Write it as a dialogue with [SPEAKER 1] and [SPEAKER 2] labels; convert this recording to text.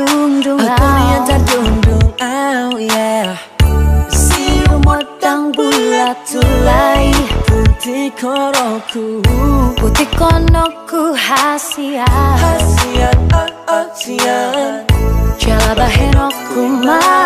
[SPEAKER 1] terdung-dung Aku yang
[SPEAKER 2] terdung-dung oh yeah.
[SPEAKER 1] Si rumor tang bulat tulai.
[SPEAKER 2] Putih koroku
[SPEAKER 1] Putih konoku hasian.
[SPEAKER 2] Hasian oh oh sian.
[SPEAKER 1] Jala bahenoku mah